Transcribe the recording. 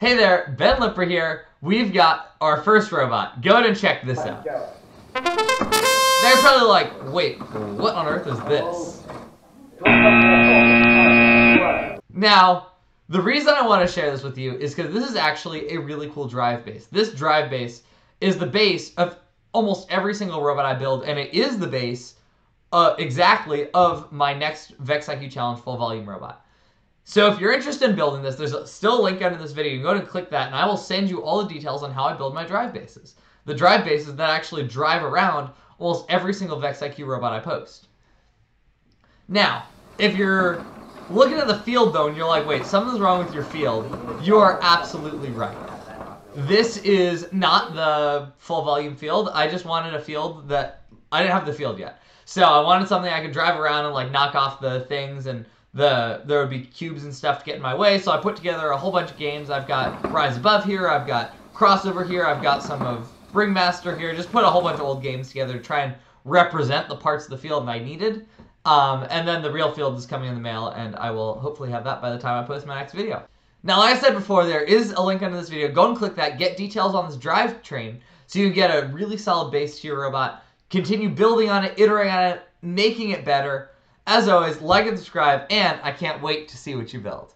Hey there, Ben Lipper here. We've got our first robot. Go ahead and check this out. They're probably like, wait, what on earth is this? Now, the reason I want to share this with you is because this is actually a really cool drive base. This drive base is the base of almost every single robot I build, and it is the base uh, exactly of my next Vex IQ Challenge full volume robot. So if you're interested in building this, there's still a link under this video. You can go and click that, and I will send you all the details on how I build my drive bases. The drive bases that actually drive around almost every single Vex IQ robot I post. Now, if you're looking at the field though, and you're like, wait, something's wrong with your field, you are absolutely right. This is not the full volume field. I just wanted a field that I didn't have the field yet. So I wanted something I could drive around and like knock off the things and the there would be cubes and stuff to get in my way. So I put together a whole bunch of games. I've got Rise Above here, I've got Crossover here, I've got some of Ringmaster here. Just put a whole bunch of old games together to try and represent the parts of the field that I needed. Um, and then the real field is coming in the mail, and I will hopefully have that by the time I post my next video. Now, like I said before, there is a link under this video. Go and click that. Get details on this drivetrain so you can get a really solid base to your robot. Continue building on it, iterating on it, making it better. As always, like and subscribe, and I can't wait to see what you build.